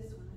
this one.